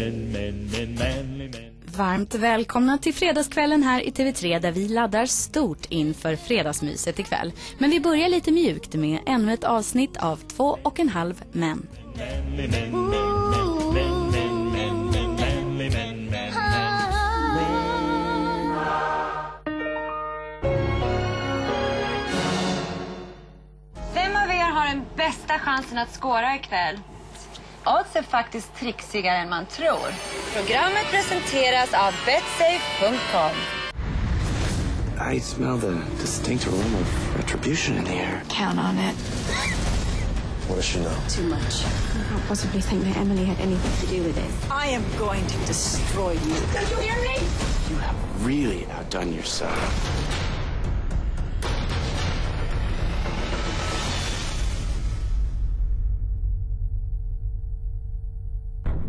men, men, men, manly men. Varmt välkomna till fredagskvällen här i TV3 där vi laddar stort inför fredagsmyset ikväll. Men vi börjar lite mjukt med ännu ett avsnitt av två och en halv män. Men, men, men, men, men, men, men, men, men, Vem av er har den bästa chansen att skåra ikväll? Odds är faktiskt trixigare än man tror. Programmet presenteras av betsafe.com. I smell the distinct aroma of retribution in the air. Count on it. What does she know? Too much. I can't possibly think that Emily had anything to do with it. I am going to destroy you. You have really outdone yourself.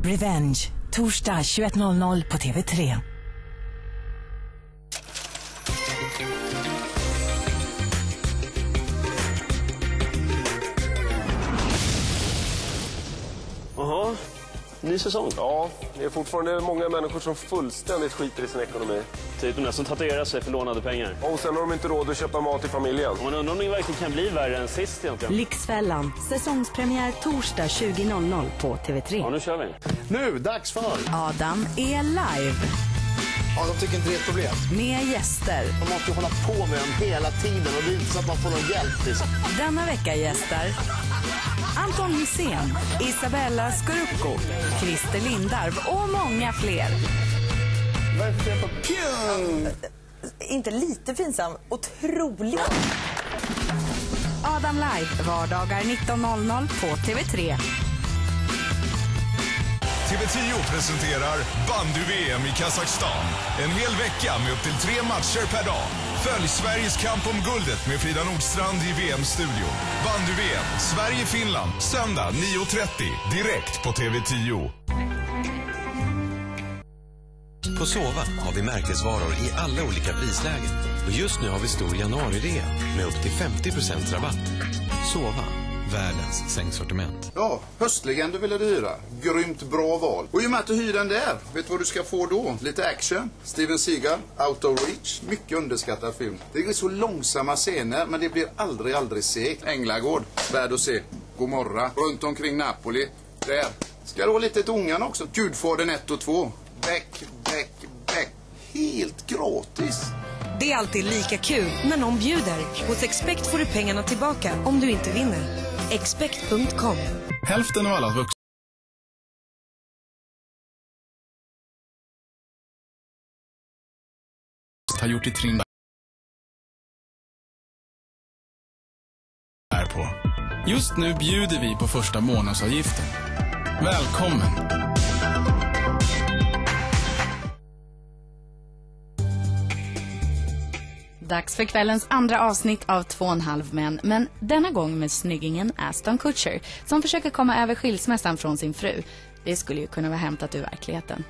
Revenge. Torsdag 21.00 på TV3. Jaha, ny säsong. Ja, det är fortfarande många människor som fullständigt skiter i sin ekonomi. Typ de där som tatuerar sig för lånade pengar. Och sen har de inte råd att köpa mat till familjen. Man undrar om det verkligen kan bli värre än sist egentligen. Lyxfällan. Säsongspremiär torsdag 20.00 på TV3. Ja, nu kör vi. Nu, dags för... Adam är live Ja, de tycker inte det är ett problem. med gäster. De måste ju hålla på med dem hela tiden och det är inte så att man får någon hjälp. Liksom. Denna vecka gästar Anton Hysén, Isabella Scorupco, Christer Lindarw och många fler. Pjung? Inte lite pinsam, otroligt. Adam Live, vardagar 19.00 på TV3. TV10 presenterar Bandy-VM i Kazakstan. En hel vecka med upp till tre matcher per dag. Följ Sveriges kamp om guldet med Frida Nordstrand i VM-studion. Bandy-VM, Sverige-Finland, söndag 9.30. Direkt på TV10. På Sova har vi märkesvaror i alla olika prislägen. Och just nu har vi stor januarirea med upp till 50% rabatt. Sova, världens sängsortiment. Ja, höstlegender ville du hyra. Grymt bra val. Och i och med att du hyr den där, vet du vad du ska få då? Lite action. Steven Seagal, Out of Reach. Mycket underskattad film. Det är så långsamma scener, men det blir aldrig, aldrig segt. Änglagård, värd att se. Gomorra, runt omkring Napoli. Där. Ska du ha lite till ungarna också? Gudfadern 1 och 2. Beck, Beck, Beck. Helt gratis. Det är alltid lika kul när någon bjuder. Hos Expect får du pengarna tillbaka om du inte vinner. Expect.com Hälften av alla vuxna har gjort i Trinidad är på. Just nu bjuder vi på första månadsavgiften. Välkommen! Dags för kvällens andra avsnitt av Två och en halv män, men denna gång med snyggingen Aston Kutcher som försöker komma över skilsmässan från sin fru. Det skulle ju kunna vara hämtat ur verkligheten.